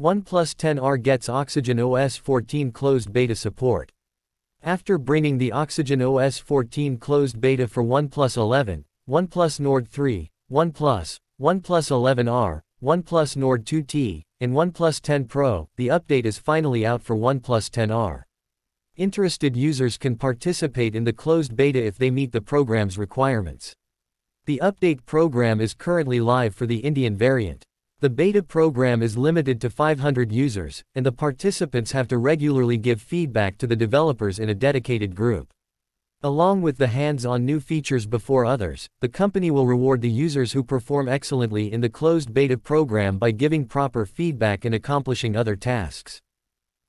OnePlus 10R gets Oxygen OS 14 closed beta support. After bringing the Oxygen OS 14 closed beta for OnePlus 11, OnePlus Nord 3, OnePlus, OnePlus 11R, OnePlus Nord 2T, and OnePlus 10 Pro, the update is finally out for OnePlus 10R. Interested users can participate in the closed beta if they meet the program's requirements. The update program is currently live for the Indian variant. The beta program is limited to 500 users, and the participants have to regularly give feedback to the developers in a dedicated group. Along with the hands-on new features before others, the company will reward the users who perform excellently in the closed beta program by giving proper feedback and accomplishing other tasks.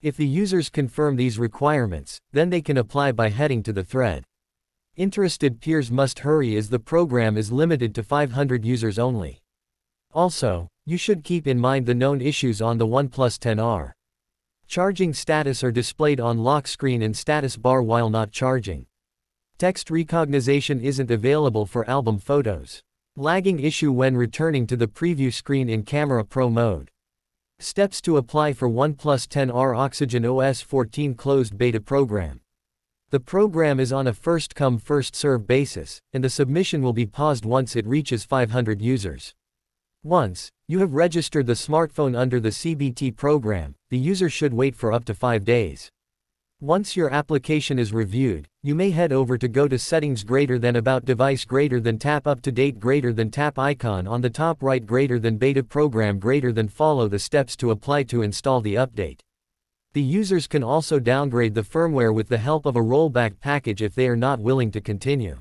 If the users confirm these requirements, then they can apply by heading to the thread. Interested peers must hurry as the program is limited to 500 users only. Also, you should keep in mind the known issues on the OnePlus 10R. Charging status are displayed on lock screen and status bar while not charging. Text recognition isn't available for album photos. Lagging issue when returning to the preview screen in Camera Pro mode. Steps to apply for OnePlus 10R Oxygen OS 14 closed beta program. The program is on a first come first serve basis, and the submission will be paused once it reaches 500 users. Once you have registered the smartphone under the CBT program, the user should wait for up to 5 days. Once your application is reviewed, you may head over to go to settings greater than about device greater than tap up to date greater than tap icon on the top right greater than beta program greater than follow the steps to apply to install the update. The users can also downgrade the firmware with the help of a rollback package if they are not willing to continue.